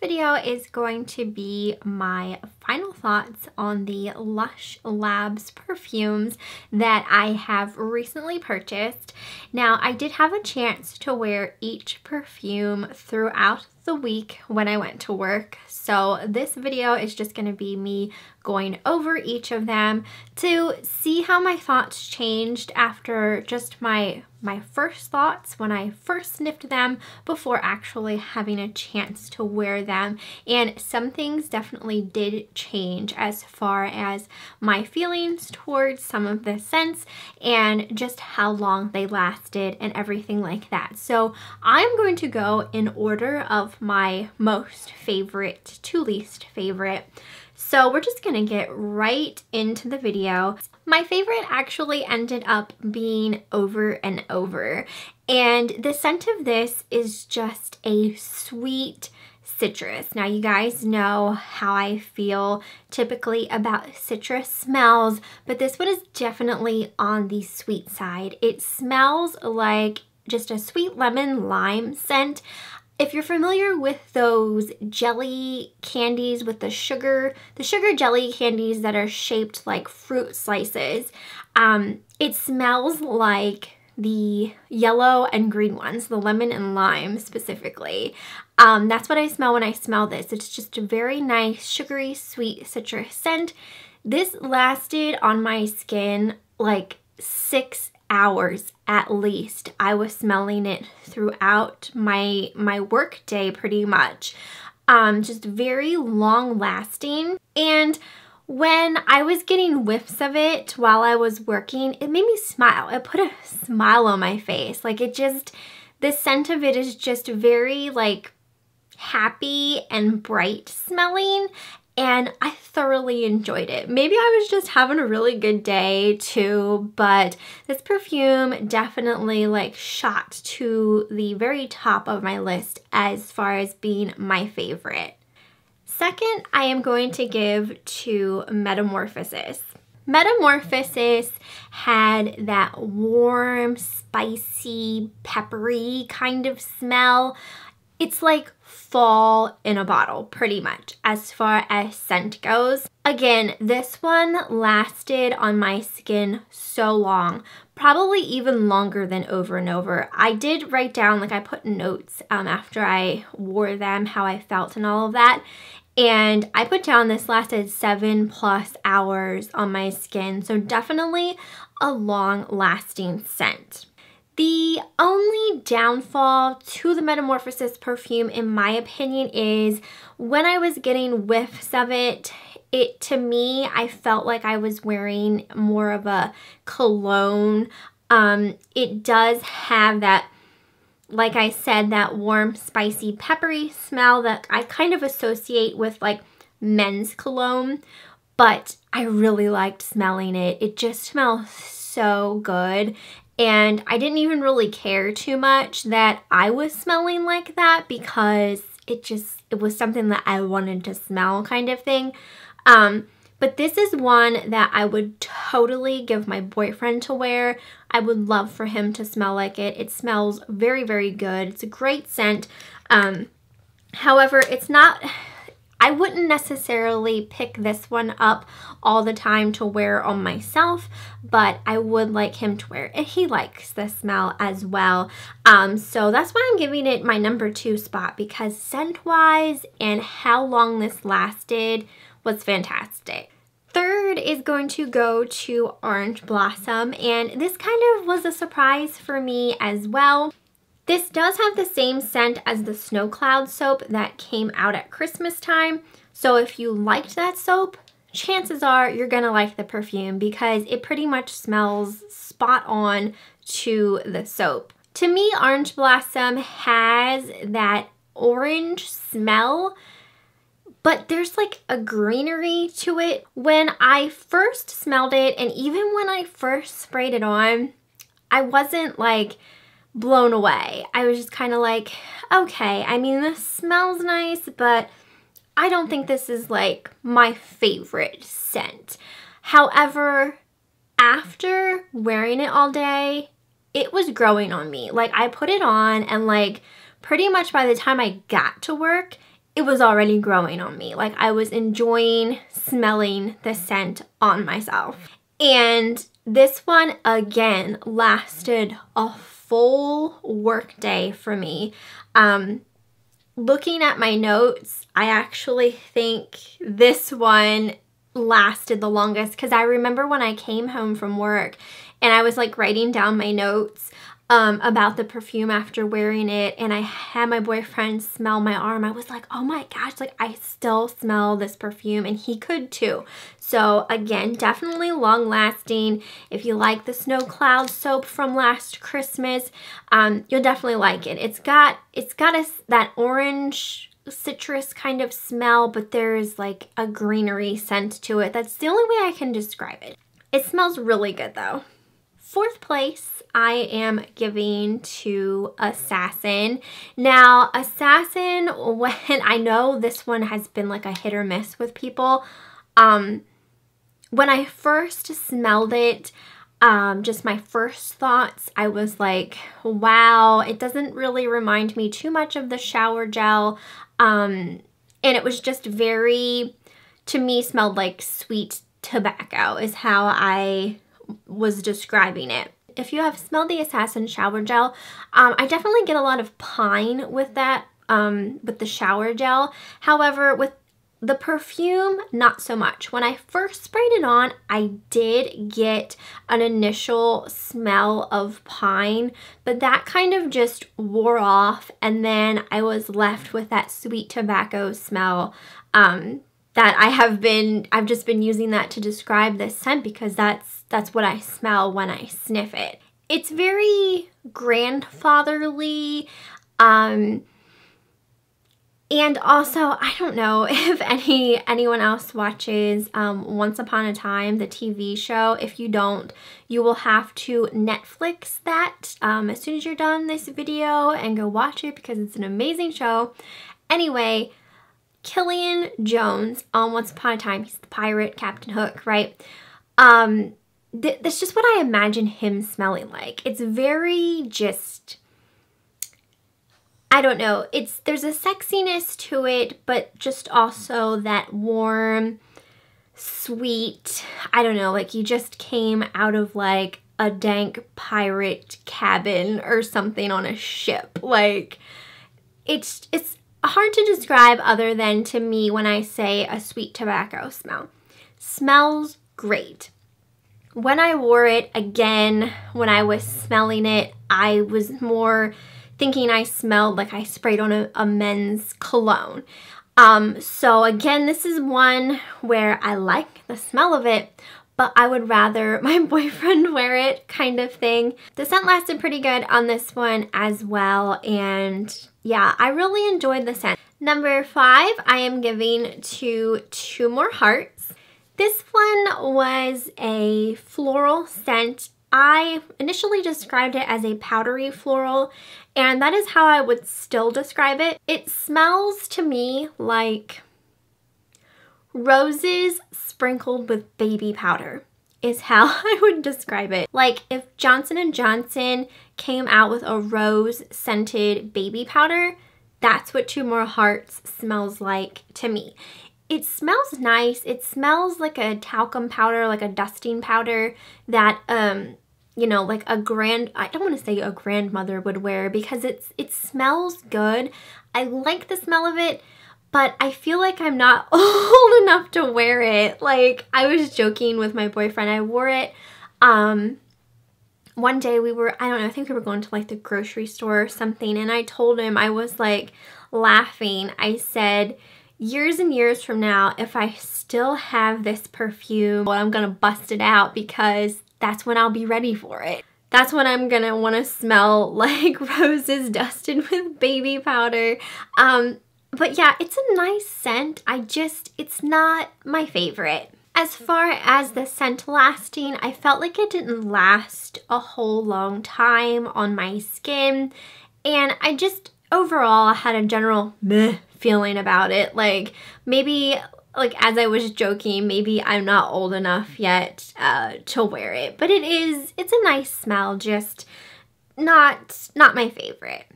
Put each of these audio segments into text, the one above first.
video is going to be my final thoughts on the Lush Labs perfumes that I have recently purchased. Now, I did have a chance to wear each perfume throughout the week when I went to work. So this video is just going to be me going over each of them to see how my thoughts changed after just my my first thoughts when I first sniffed them before actually having a chance to wear them. And some things definitely did change as far as my feelings towards some of the scents and just how long they lasted and everything like that. So I'm going to go in order of my most favorite to least favorite. So we're just gonna get right into the video. My favorite actually ended up being Over and Over. And the scent of this is just a sweet citrus. Now you guys know how I feel typically about citrus smells, but this one is definitely on the sweet side. It smells like just a sweet lemon lime scent. If you're familiar with those jelly candies with the sugar, the sugar jelly candies that are shaped like fruit slices, um, it smells like the yellow and green ones, the lemon and lime specifically. Um, that's what I smell when I smell this. It's just a very nice, sugary, sweet citrus scent. This lasted on my skin like six hours at least. I was smelling it throughout my my work day pretty much. Um, just very long lasting. And when I was getting whiffs of it while I was working, it made me smile. It put a smile on my face. Like it just, the scent of it is just very like happy and bright smelling and I thoroughly enjoyed it. Maybe I was just having a really good day too, but this perfume definitely like shot to the very top of my list as far as being my favorite. Second, I am going to give to Metamorphosis. Metamorphosis had that warm, spicy, peppery kind of smell. It's like fall in a bottle, pretty much, as far as scent goes. Again, this one lasted on my skin so long, probably even longer than over and over. I did write down, like I put notes um, after I wore them, how I felt and all of that. And I put down this lasted seven plus hours on my skin. So definitely a long lasting scent. The only downfall to the Metamorphosis perfume, in my opinion, is when I was getting whiffs of it, it to me, I felt like I was wearing more of a cologne. Um, it does have that, like I said, that warm, spicy, peppery smell that I kind of associate with like men's cologne, but I really liked smelling it. It just smells so good and I didn't even really care too much that I was smelling like that because it just, it was something that I wanted to smell kind of thing. Um, but this is one that I would totally give my boyfriend to wear. I would love for him to smell like it. It smells very, very good. It's a great scent. Um, however, it's not, I wouldn't necessarily pick this one up all the time to wear on myself, but I would like him to wear it. He likes the smell as well. Um, so that's why I'm giving it my number two spot because scent-wise and how long this lasted was fantastic. Third is going to go to Orange Blossom and this kind of was a surprise for me as well. This does have the same scent as the Snow Cloud soap that came out at Christmas time. So if you liked that soap, chances are you're gonna like the perfume because it pretty much smells spot on to the soap. To me, Orange Blossom has that orange smell, but there's like a greenery to it. When I first smelled it, and even when I first sprayed it on, I wasn't like blown away. I was just kind of like, okay, I mean, this smells nice, but I don't think this is like my favorite scent. However, after wearing it all day, it was growing on me. Like I put it on and like pretty much by the time I got to work, it was already growing on me. Like I was enjoying smelling the scent on myself. And this one again lasted a full work day for me. Um, looking at my notes, I actually think this one lasted the longest because I remember when I came home from work and I was like writing down my notes um, about the perfume after wearing it and I had my boyfriend smell my arm. I was like, oh my gosh, like I still smell this perfume and he could too. So again, definitely long lasting. If you like the Snow Cloud soap from last Christmas, um, you'll definitely like it. It's got, it's got a, that orange citrus kind of smell, but there's like a greenery scent to it. That's the only way I can describe it. It smells really good though. Fourth place, I am giving to Assassin. Now, Assassin, when I know this one has been like a hit or miss with people, um, when I first smelled it, um, just my first thoughts, I was like, wow, it doesn't really remind me too much of the shower gel. Um, and it was just very, to me, smelled like sweet tobacco is how I was describing it. If you have smelled the Assassin shower gel, um, I definitely get a lot of pine with that, um, with the shower gel. However, with the perfume, not so much. When I first sprayed it on, I did get an initial smell of pine, but that kind of just wore off and then I was left with that sweet tobacco smell um, that I have been, I've just been using that to describe this scent because that's that's what I smell when I sniff it. It's very grandfatherly. Um, and also, I don't know if any anyone else watches um, Once Upon a Time, the TV show. If you don't, you will have to Netflix that um, as soon as you're done this video and go watch it because it's an amazing show. Anyway, Killian Jones on Once Upon a Time, he's the pirate, Captain Hook, right? Um, th that's just what I imagine him smelling like. It's very just, I don't know. It's There's a sexiness to it, but just also that warm, sweet, I don't know, like you just came out of like a dank pirate cabin or something on a ship. Like, it's, it's hard to describe other than to me when I say a sweet tobacco smell. Smells great. When I wore it again, when I was smelling it, I was more thinking I smelled like I sprayed on a, a men's cologne. Um, so again, this is one where I like the smell of it, but I would rather my boyfriend wear it kind of thing. The scent lasted pretty good on this one as well, and yeah, I really enjoyed the scent. Number five, I am giving to Two More Hearts. This one was a floral scent. I initially described it as a powdery floral, and that is how I would still describe it. It smells to me like roses sprinkled with baby powder is how I would describe it. Like if Johnson & Johnson came out with a rose scented baby powder, that's what Two More Hearts smells like to me. It smells nice. It smells like a talcum powder, like a dusting powder that, um, you know, like a grand, I don't want to say a grandmother would wear because it's it smells good. I like the smell of it, but I feel like I'm not old enough to wear it. Like I was joking with my boyfriend. I wore it um one day we were, I don't know, I think we were going to like the grocery store or something and I told him I was like laughing. I said, years and years from now, if I still have this perfume, well, I'm gonna bust it out because that's when I'll be ready for it. That's when I'm gonna wanna smell like roses dusted with baby powder. Um, but yeah, it's a nice scent. I just, it's not my favorite. As far as the scent lasting, I felt like it didn't last a whole long time on my skin. And I just overall had a general meh feeling about it. Like maybe like as I was joking, maybe I'm not old enough yet uh, to wear it, but it is, it's a nice smell, just not, not my favorite.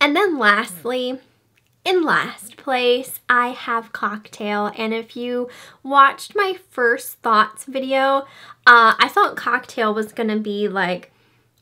And then lastly, in last place, I have Cocktail. And if you watched my first thoughts video, uh, I thought Cocktail was to be like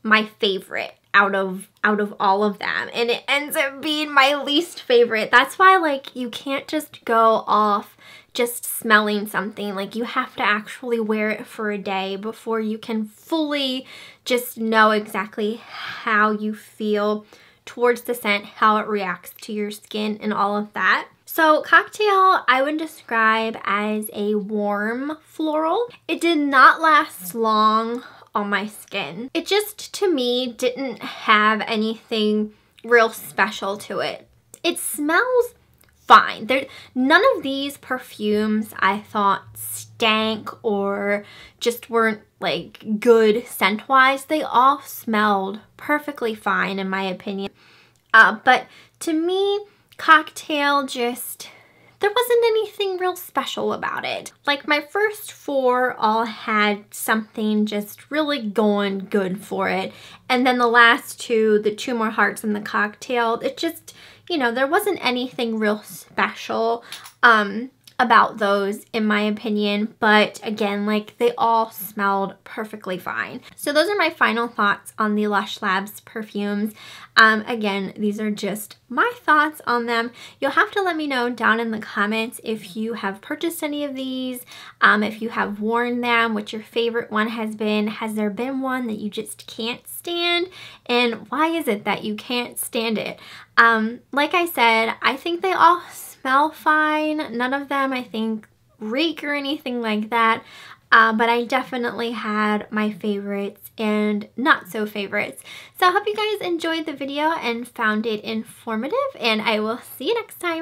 my favorite out of out of all of them. And it ends up being my least favorite. That's why like you can't just go off just smelling something. Like you have to actually wear it for a day before you can fully just know exactly how you feel towards the scent how it reacts to your skin and all of that. So cocktail I would describe as a warm floral. It did not last long on my skin. It just, to me, didn't have anything real special to it. It smells fine. There, none of these perfumes I thought stank or just weren't like good scent-wise. They all smelled perfectly fine in my opinion. Uh, but to me, Cocktail just there wasn't anything real special about it. Like my first four all had something just really going good for it. And then the last two, the two more hearts and the cocktail, it just, you know, there wasn't anything real special. Um, about those in my opinion, but again, like they all smelled perfectly fine. So those are my final thoughts on the Lush Labs perfumes. Um, again, these are just my thoughts on them. You'll have to let me know down in the comments if you have purchased any of these, um, if you have worn them, what your favorite one has been. Has there been one that you just can't stand? And why is it that you can't stand it? Um, like I said, I think they all smell fine. None of them, I think, reek or anything like that. Uh, but I definitely had my favorites and not so favorites. So I hope you guys enjoyed the video and found it informative and I will see you next time.